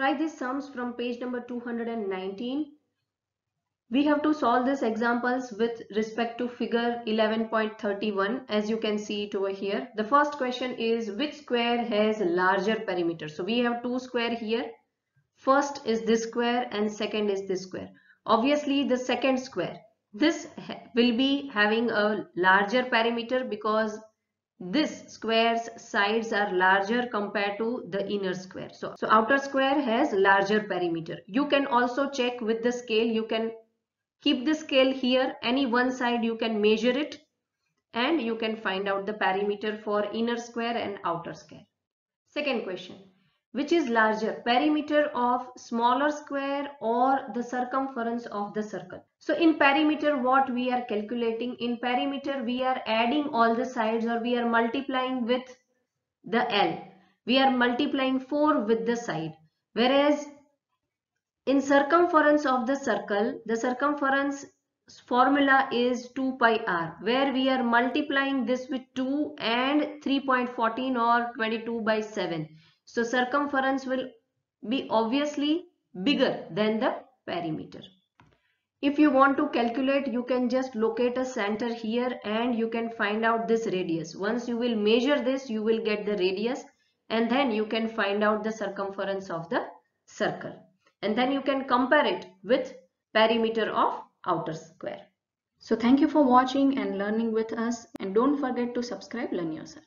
Try these sums from page number 219. We have to solve these examples with respect to figure 11.31 as you can see it over here. The first question is which square has larger perimeter? So we have two square here. First is this square and second is this square. Obviously the second square. This will be having a larger perimeter because this square's sides are larger compared to the inner square. So, so outer square has larger perimeter. You can also check with the scale. You can keep the scale here any one side you can measure it and you can find out the perimeter for inner square and outer square second question which is larger perimeter of smaller square or the circumference of the circle. So in perimeter what we are calculating? In perimeter we are adding all the sides or we are multiplying with the L. We are multiplying 4 with the side. Whereas in circumference of the circle, the circumference formula is 2 pi r where we are multiplying this with 2 and 3.14 or 22 by 7. So circumference will be obviously bigger than the perimeter. If you want to calculate, you can just locate a center here and you can find out this radius. Once you will measure this, you will get the radius and then you can find out the circumference of the circle and then you can compare it with perimeter of outer square. So thank you for watching and learning with us and don't forget to subscribe Learn Yourself.